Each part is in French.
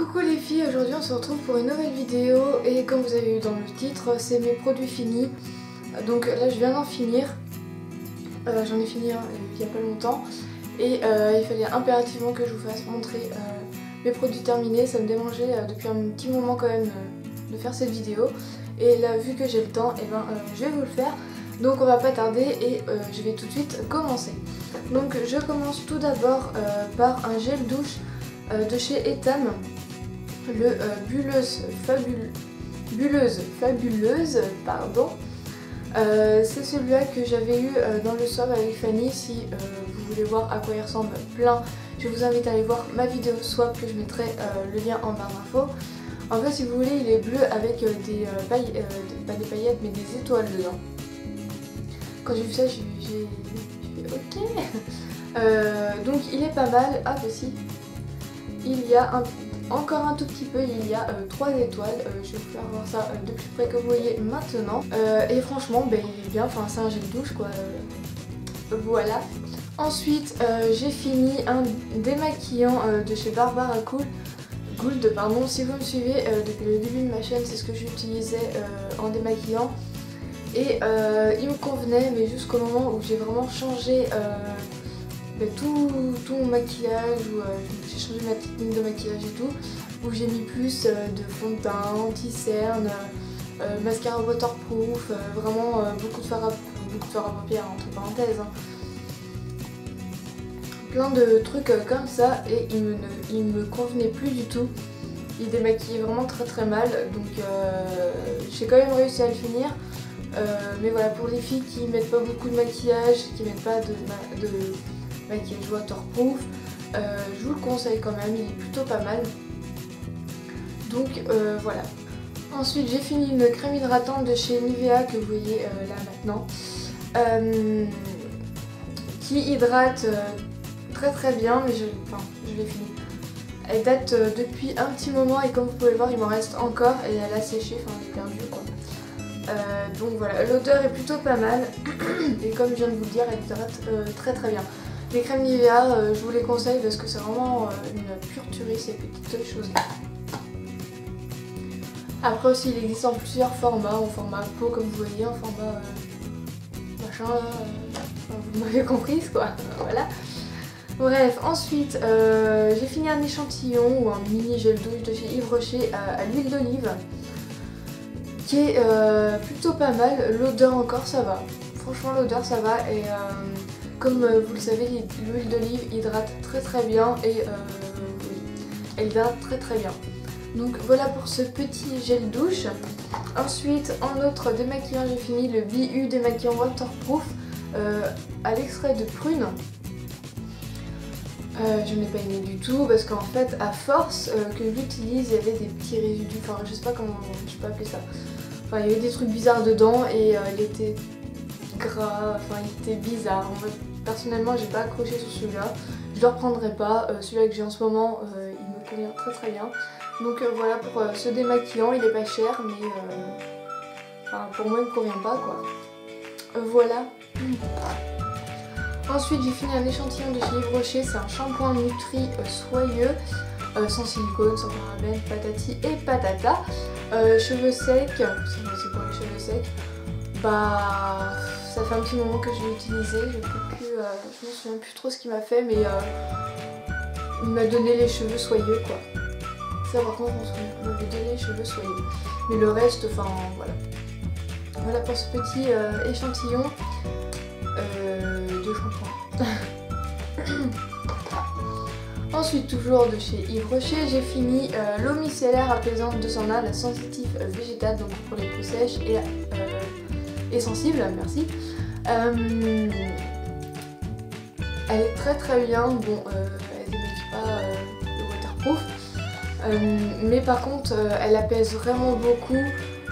Coucou les filles, aujourd'hui on se retrouve pour une nouvelle vidéo et comme vous avez vu dans le titre, c'est mes produits finis. Donc là je viens d'en finir, euh, j'en ai fini un il n'y a pas longtemps et euh, il fallait impérativement que je vous fasse montrer euh, mes produits terminés. Ça me démangeait depuis un petit moment quand même de faire cette vidéo et là vu que j'ai le temps, et eh ben, je vais vous le faire. Donc on va pas tarder et je vais tout de suite commencer. Donc je commence tout d'abord par un gel douche de chez Etam le euh, bulleuse, bulleuse fabuleuse, pardon. Euh, c'est celui-là que j'avais eu euh, dans le swap avec Fanny. Si vous voulez voir à quoi il ressemble plein, je vous invite à aller voir ma vidéo swap que je mettrai le lien en barre d'infos. En fait, si vous voulez, il est bleu avec des paillettes, pas des paillettes, mais des étoiles dedans. Quand j'ai vu ça, j'ai ok. donc il est pas mal. Ah bah si, il y a un encore un tout petit peu, il y a 3 euh, étoiles, euh, je vais vous faire voir ça euh, de plus près que vous voyez maintenant. et franchement, ben, il est bien, enfin c'est un gel douche quoi. voilà. Ensuite, j'ai fini un démaquillant de chez Barbara Cool. Gould, pardon, si vous me suivez depuis le début de ma chaîne, c'est ce que j'utilisais en démaquillant. Et il me convenait, mais jusqu'au moment où j'ai vraiment changé tout, mon maquillage, où changé ma technique de maquillage et tout, où j'ai mis plus euh, de fond de teint, anti-cerne, euh, mascara waterproof, vraiment beaucoup de fard à, beaucoup de paupières entre parenthèses. Hein. Plein de trucs comme ça et il me, il me convenait plus du tout. Il démaquillait vraiment très très mal donc j'ai quand même réussi à le finir. mais voilà, pour les filles qui mettent pas beaucoup de maquillage, qui mettent pas de, de maquillage waterproof. Euh, je vous le conseille quand même, il est plutôt pas mal. Donc euh, voilà. Ensuite j'ai fini une crème hydratante de chez Nivea que vous voyez euh, là maintenant. qui hydrate très très bien, mais je, je l'ai fini. Elle date depuis un petit moment et comme vous pouvez le voir il m'en reste encore et elle a séché, enfin j'ai perdu quoi. donc voilà, l'odeur est plutôt pas mal et comme je viens de vous le dire elle hydrate très très bien. Les crèmes Nivea, euh, je vous les conseille parce que c'est vraiment euh, une pure tuerie ces petites choses là. Après aussi il existe en plusieurs formats, en format peau comme vous voyez, en format euh, machin, vous m'avez compris quoi, voilà. Bref, ensuite j'ai fini un échantillon ou un mini gel douche de chez Yves Rocher à, l'huile d'olive qui est plutôt pas mal, l'odeur encore ça va, franchement l'odeur ça va et comme euh, vous le savez, l'huile d'olive hydrate très très bien et euh, elle hydrate très très bien. Donc voilà pour ce petit gel douche. Ensuite, en autre démaquillant, j'ai fini le BU démaquillant waterproof euh, à l'extrait de prune. je n'ai pas aimé du tout parce qu'en fait, à force que je l'utilise, il y avait des petits résidus. Enfin, je sais pas comment je peux appeler ça. Enfin, il y avait des trucs bizarres dedans et il était gras. Enfin, il était bizarre. En fait, Personnellement, j'ai pas accroché sur celui-là. Je le reprendrai pas. Euh, celui-là que j'ai en ce moment, euh, il me convient très très bien. Donc euh, voilà pour ce démaquillant. Il est pas cher, mais pour moi, il me convient pas quoi. voilà. Ensuite, j'ai fini un échantillon de chez Yves Rocher. C'est un shampoing Nutri soyeux. sans silicone, sans parabènes, patati et patata. cheveux secs, c'est pour les cheveux secs? Bah, ça fait un petit moment que je l'ai utilisé, je ne euh, me souviens plus trop ce qu'il m'a fait, mais euh, il m'a donné les cheveux soyeux quoi. Ça par contre, on m'avait donné les cheveux soyeux. Mais le reste, enfin voilà. Voilà pour ce petit euh, échantillon de shampoing. Ensuite, toujours de chez Yves Rocher, j'ai fini l'eau micellaire apaisante de son la sensitive végétale, donc pour les peaux sèches et et sensible, merci. Euh, elle est très très bien, bon, euh, elle n'est pas euh, le waterproof, mais par contre elle apaise vraiment beaucoup,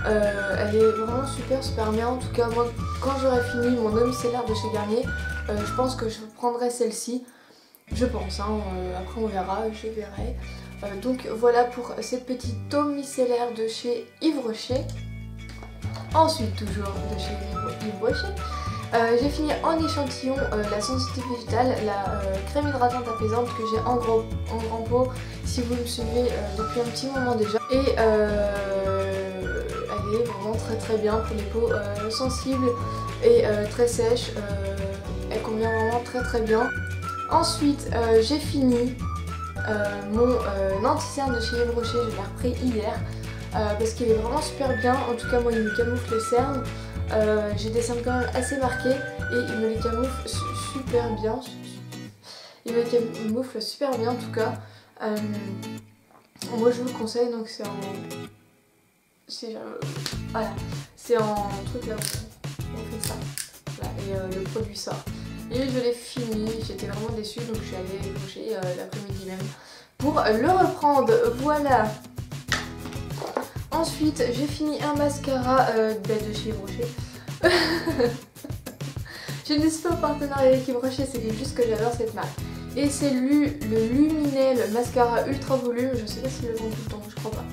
elle est vraiment super super bien, en tout cas moi quand j'aurai fini mon eau micellaire de chez Garnier, je pense que je prendrai celle-ci, je pense, hein, après on verra, je verrai. donc voilà pour cette petite eau micellaire de chez Yves Rocher. Ensuite, toujours de chez Yves Rocher, j'ai fini en échantillon la sensitive végétale, la crème hydratante apaisante que j'ai en grand pot si vous me suivez depuis un petit moment déjà. Et elle est vraiment très très bien pour les peaux sensibles et très sèches. elle convient vraiment très très bien. Ensuite, j'ai fini mon anti de chez Yves Rocher, je l'ai repris hier. Euh, parce qu'il est vraiment super bien. En tout cas, moi, il me camoufle les cernes. Euh, j'ai des cernes quand même assez marquées et il me les camoufle super bien. Il me camoufle super bien en tout cas. Euh, moi, je vous le conseille, donc c'est en. C'est voilà, c'est en truc là on fait ça. et le produit sort. Et je l'ai fini, j'étais vraiment déçue donc je suis allée coucher l'après-midi même pour le reprendre. Voilà Ensuite, j'ai fini un mascara euh, de chez Brochet. je ne suis pas au partenariat avec Brochet, c'est juste que j'adore cette marque. Et c'est le Luminel Mascara Ultra Volume, je sais pas si le vend tout le temps, je crois pas.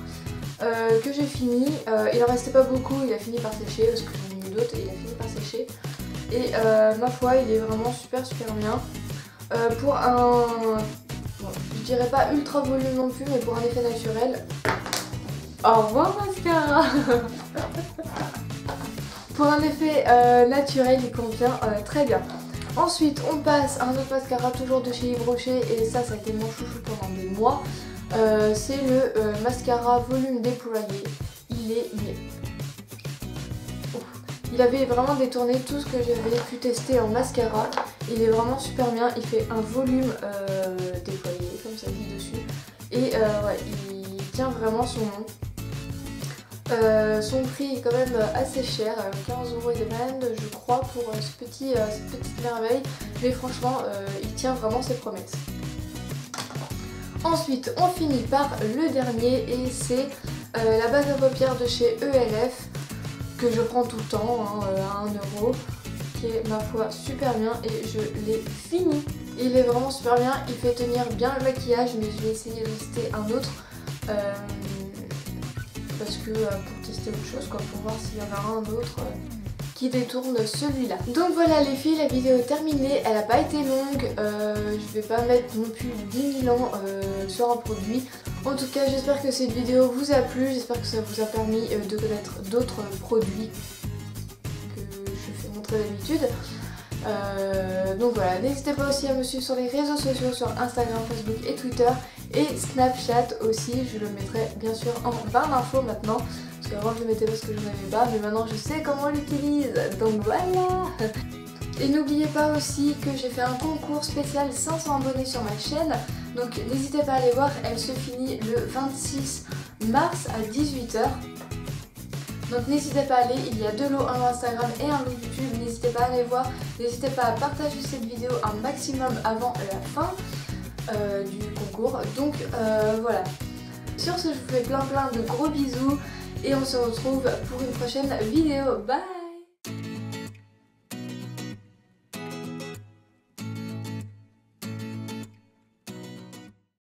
Euh, que j'ai fini, euh, il en restait pas beaucoup, il a fini par sécher parce que j'en ai mis d'autres et il a fini par sécher. Et ma foi, il est vraiment super super bien. pour un, je dirais pas ultra volume non plus, mais pour un effet naturel, au revoir mascara Pour un effet euh, naturel, il convient euh, très bien. Ensuite, on passe à un autre mascara, toujours de chez Yves Rocher, et ça, ça a été mon chouchou pendant des mois. Euh, c'est le mascara volume déployé. Il est... Il avait vraiment détourné tout ce que j'avais pu tester en mascara. Il est vraiment super bien, il fait un volume déployé, comme ça dit dessus. Et il tient vraiment son nom. Euh, son prix est quand même assez cher, 15 euros et des je crois, pour euh, ce petit, euh, cette petite merveille. Mais franchement, il tient vraiment ses promesses. Ensuite, on finit par le dernier et c'est la base à paupières de chez ELF que je prends tout le temps hein, à 1 euro qui est ma foi super bien et je l'ai fini. Il est vraiment super bien, il fait tenir bien le maquillage mais je vais essayer de tester un autre parce que euh, pour tester autre chose, quoi, pour voir s'il y en a un autre euh, qui détourne celui-là. Donc voilà les filles, la vidéo est terminée, elle n'a pas été longue, euh, je vais pas mettre non plus 10 000 ans sur un produit. En tout cas j'espère que cette vidéo vous a plu, j'espère que ça vous a permis de connaître d'autres produits que je fais montrer d'habitude. Donc voilà, n'hésitez pas aussi à me suivre sur les réseaux sociaux, sur Instagram, Facebook et Twitter. Et Snapchat aussi, je le mettrai bien sûr en barre d'infos maintenant. Parce qu'avant je le mettais parce que je avais pas, mais maintenant je sais comment on l'utilise. Donc voilà Et n'oubliez pas aussi que j'ai fait un concours spécial 500 abonnés sur ma chaîne. Donc n'hésitez pas à aller voir, elle se finit le 26 mars à 18h. Donc n'hésitez pas à aller, il y a deux lots, un Instagram et un lot YouTube, n'hésitez pas à aller voir, n'hésitez pas à partager cette vidéo un maximum avant la fin. Euh, du concours. Donc euh, voilà. Sur ce, je vous fais plein plein de gros bisous et on se retrouve pour une prochaine vidéo. Bye